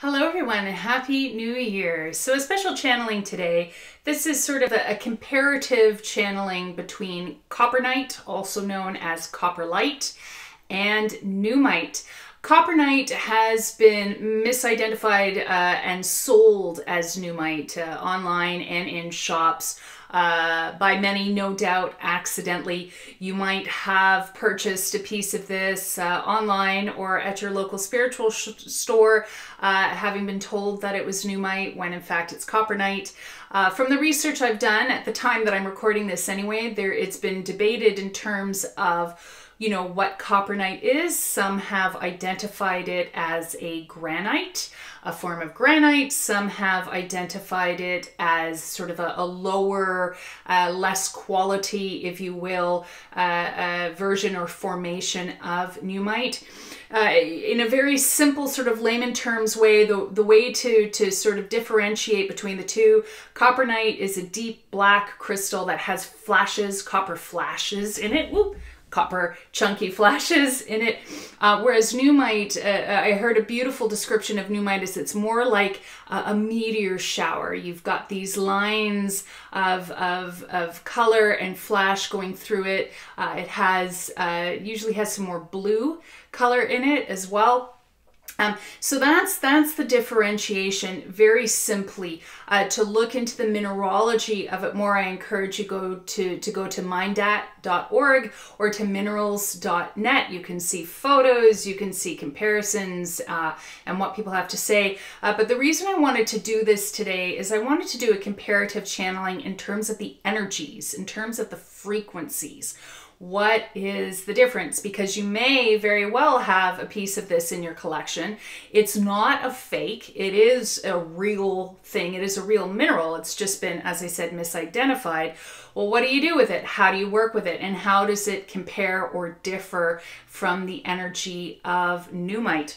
Hello everyone, happy new year. So a special channeling today. This is sort of a, a comparative channeling between Coppernite, also known as Copper Light, and Nuumite. Coppernite has been misidentified uh, and sold as Nuumite uh, online and in shops uh, by many, no doubt, accidentally. You might have purchased a piece of this uh, online or at your local spiritual store, uh, having been told that it was Nuumite when in fact it's Coppernite. Uh, from the research I've done at the time that I'm recording this anyway, there it's been debated in terms of you know, what coppernite is. Some have identified it as a granite, a form of granite. Some have identified it as sort of a, a lower, uh, less quality, if you will, uh, uh, version or formation of Nuumite. Uh, in a very simple sort of layman terms way, the, the way to, to sort of differentiate between the two, coppernite is a deep black crystal that has flashes, copper flashes in it. Whoop copper chunky flashes in it. Uh, whereas Nuumite, uh, I heard a beautiful description of Nuumite is it's more like a, a meteor shower. You've got these lines of, of, of color and flash going through it. Uh, it has, uh, usually has some more blue color in it as well. Um, so that's that's the differentiation very simply. Uh, to look into the mineralogy of it more, I encourage you go to, to go to mindat.org or to minerals.net. You can see photos, you can see comparisons uh, and what people have to say. Uh, but the reason I wanted to do this today is I wanted to do a comparative channeling in terms of the energies, in terms of the frequencies what is the difference? Because you may very well have a piece of this in your collection. It's not a fake, it is a real thing, it is a real mineral. It's just been, as I said, misidentified. Well, what do you do with it? How do you work with it? And how does it compare or differ from the energy of Nuumite?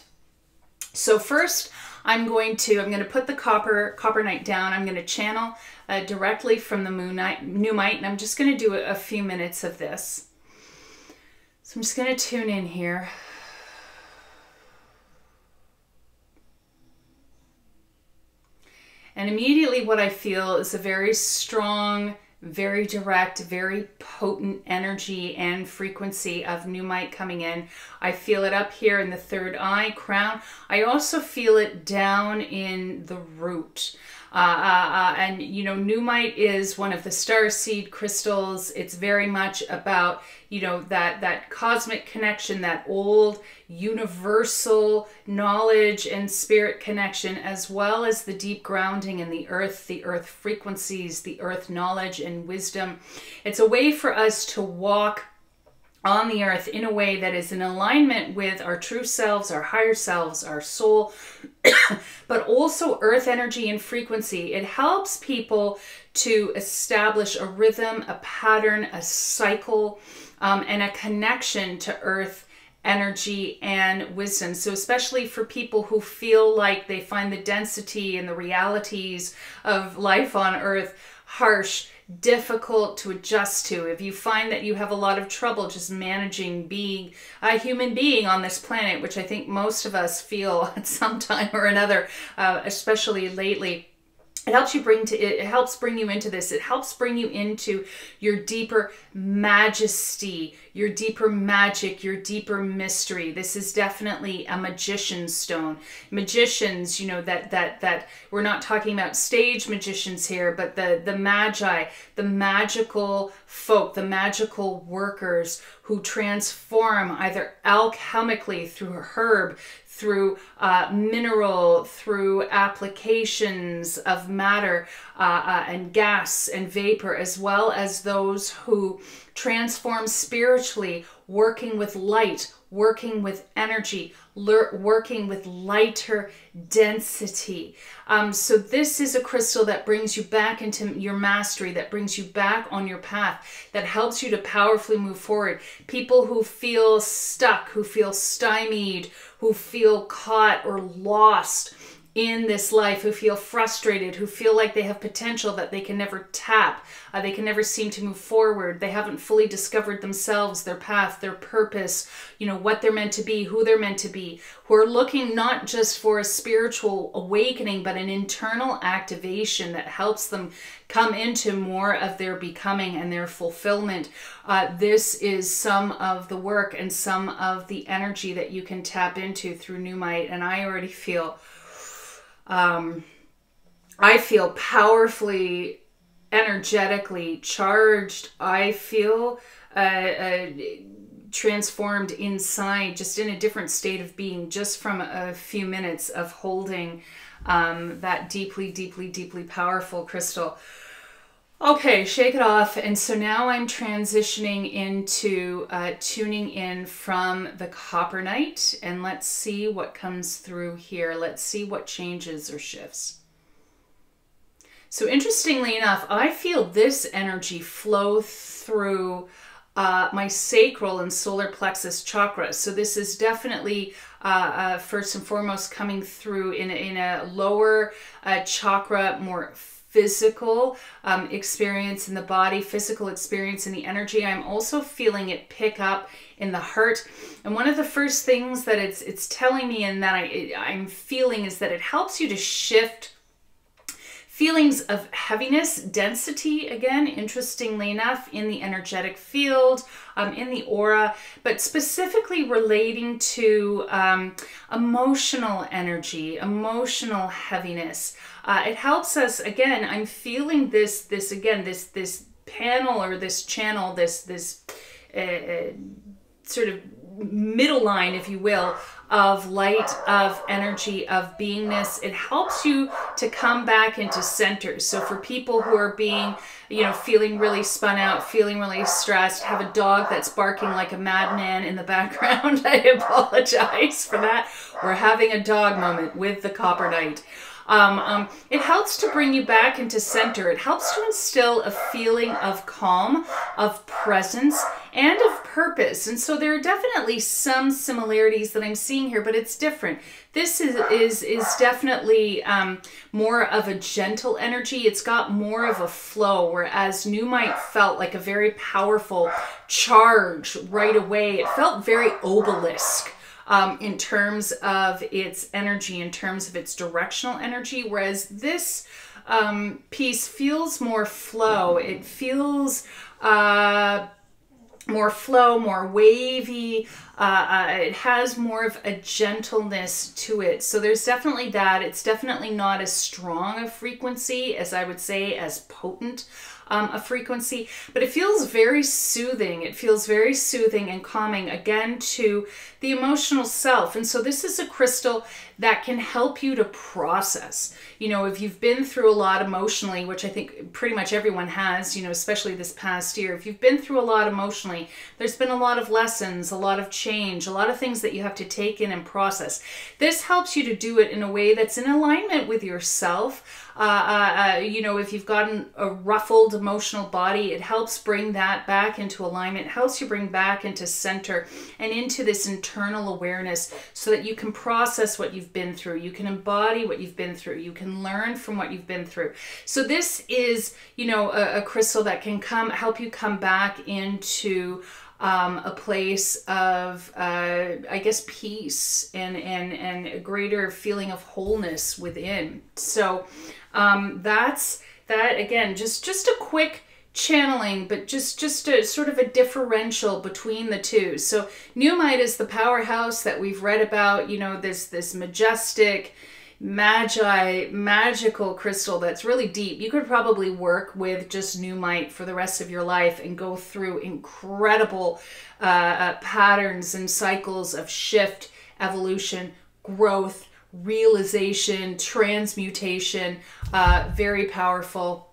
So first, I'm going to, I'm going to put the copper, coppernite down. I'm going to channel uh, directly from the moonite, Nuumite, and I'm just going to do a, a few minutes of this. So I'm just going to tune in here. And immediately what I feel is a very strong, very direct, very potent energy and frequency of Nuumite coming in. I feel it up here in the third eye, crown. I also feel it down in the root. Uh, uh, uh, and you know, Nuumite is one of the star seed crystals. It's very much about you know that that cosmic connection, that old universal knowledge and spirit connection, as well as the deep grounding in the earth, the earth frequencies, the earth knowledge and wisdom. It's a way for us to walk on the earth in a way that is in alignment with our true selves, our higher selves, our soul, but also earth energy and frequency. It helps people to establish a rhythm, a pattern, a cycle, um, and a connection to earth energy and wisdom. So, especially for people who feel like they find the density and the realities of life on earth harsh difficult to adjust to, if you find that you have a lot of trouble just managing being a human being on this planet, which I think most of us feel at some time or another, uh, especially lately, it helps you bring to it It helps bring you into this. It helps bring you into your deeper majesty your deeper magic your deeper mystery. This is definitely a magician's stone. Magicians you know that that that we're not talking about stage magicians here but the the magi the magical folk the magical workers who transform either alchemically through a herb through uh, mineral, through applications of matter uh, uh, and gas and vapor, as well as those who transform spiritually, working with light, working with energy, working with lighter density. Um, so this is a crystal that brings you back into your mastery, that brings you back on your path, that helps you to powerfully move forward. People who feel stuck, who feel stymied, who feel caught or lost, in this life who feel frustrated, who feel like they have potential that they can never tap, uh, they can never seem to move forward, they haven't fully discovered themselves, their path, their purpose, you know, what they're meant to be, who they're meant to be, who are looking not just for a spiritual awakening, but an internal activation that helps them come into more of their becoming and their fulfillment. Uh, this is some of the work and some of the energy that you can tap into through Nuumite, And I already feel um, I feel powerfully, energetically charged. I feel uh, uh, transformed inside, just in a different state of being, just from a few minutes of holding um, that deeply, deeply, deeply powerful crystal. Okay, shake it off. And so now I'm transitioning into uh, tuning in from the Coppernite. And let's see what comes through here. Let's see what changes or shifts. So interestingly enough, I feel this energy flow through uh, my sacral and solar plexus chakras. So this is definitely uh, uh, first and foremost coming through in a, in a lower uh, chakra, more physical um, experience in the body, physical experience in the energy. I'm also feeling it pick up in the heart. And one of the first things that it's it's telling me and that I I'm feeling is that it helps you to shift feelings of heaviness, density, again, interestingly enough, in the energetic field, um, in the aura, but specifically relating to um, emotional energy, emotional heaviness. Uh, it helps us, again, I'm feeling this, this again, this, this panel or this channel, this, this uh, uh sort of middle line, if you will, of light, of energy, of beingness. It helps you to come back into center. So for people who are being, you know, feeling really spun out, feeling really stressed, have a dog that's barking like a madman in the background, I apologize for that. We're having a dog moment with the Coppernite. Um, um, it helps to bring you back into center. It helps to instill a feeling of calm, of presence, and of purpose. And so there are definitely some similarities that I'm seeing here, but it's different. This is is is definitely um, more of a gentle energy. It's got more of a flow, whereas Nuumite felt like a very powerful charge right away. It felt very obelisk um, in terms of its energy, in terms of its directional energy, whereas this um, piece feels more flow. It feels uh, more flow, more wavy. Uh, uh, it has more of a gentleness to it. So there's definitely that. It's definitely not as strong a frequency as I would say as potent um, a frequency, but it feels very soothing. It feels very soothing and calming again to the emotional self. And so this is a crystal that can help you to process. You know, if you've been through a lot emotionally, which I think pretty much everyone has, you know, especially this past year, if you've been through a lot emotionally, there's been a lot of lessons, a lot of change, a lot of things that you have to take in and process. This helps you to do it in a way that's in alignment with yourself uh, uh, uh, you know, if you've gotten a ruffled emotional body, it helps bring that back into alignment, it helps you bring back into center and into this internal awareness so that you can process what you've been through, you can embody what you've been through, you can learn from what you've been through. So this is, you know, a, a crystal that can come help you come back into um, a place of, uh, I guess, peace and, and, and a greater feeling of wholeness within. So um, that's that again, just, just a quick channeling, but just, just a sort of a differential between the two. So Nuumite is the powerhouse that we've read about, you know, this, this majestic, magi magical crystal that's really deep you could probably work with just Nuumite for the rest of your life and go through incredible uh, uh, patterns and cycles of shift evolution growth realization transmutation uh, very powerful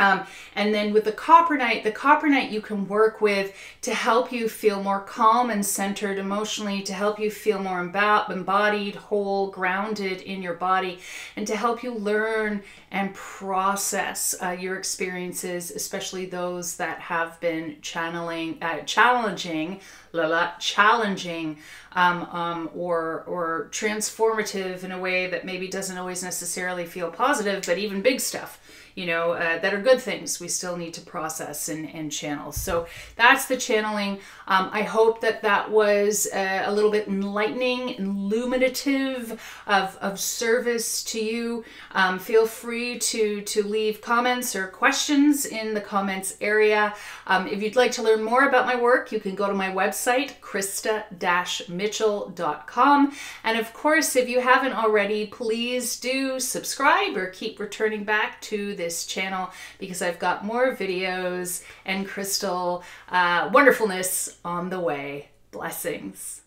um, and then with the Coppernite, the Coppernite you can work with to help you feel more calm and centered emotionally, to help you feel more embodied, whole, grounded in your body, and to help you learn and process uh, your experiences, especially those that have been channeling, uh, challenging la la, challenging, um, um, or or transformative in a way that maybe doesn't always necessarily feel positive, but even big stuff you know, uh, that are good things we still need to process and, and channel. So that's the channeling. Um, I hope that that was uh, a little bit enlightening, illuminative, of, of service to you. Um, feel free to, to leave comments or questions in the comments area. Um, if you'd like to learn more about my work, you can go to my website, krista-mitchell.com. And of course, if you haven't already, please do subscribe or keep returning back to this channel because I've got more videos and crystal uh, wonderfulness on the way. Blessings.